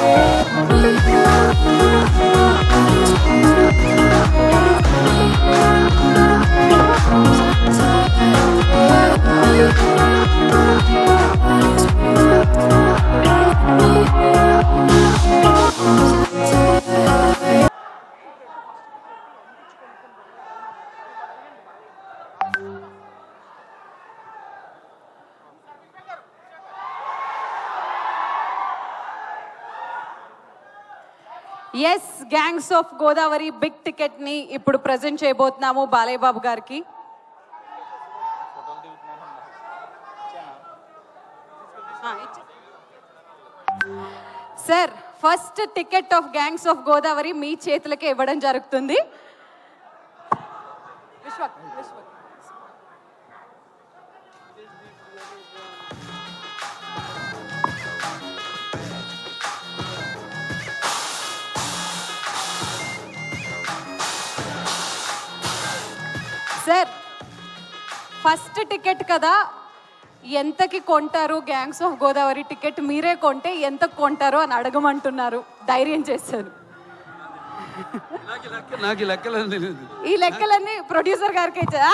Oh. Yes gangs of Godavari big టికెట్ని ఇప్పుడు present చేయబోతున్నాము బాలయ్య బాబు గారికి sir first ticket of gangs of Godavari మీ చేతులకే ఇవ్వడం జరుగుతుంది. విశ్వ విశ్వ సార్ ఫస్ట్ టికెట్ కదా ఎంతకి కొంటారు గ్యాంగ్స్ ఆఫ్ గోదావరి టికెట్ మీరే కొంటే ఎంత కొంటారు అని అడగమంటున్నారు ధైర్యం చేశారు. నాకు ఈ లెక్కలన్నీ ప్రొడ్యూసర్ గారికి ఇచ్చారు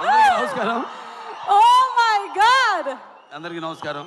అందరికీ నమస్కారం. Oh my god! అందరికీ నమస్కారం.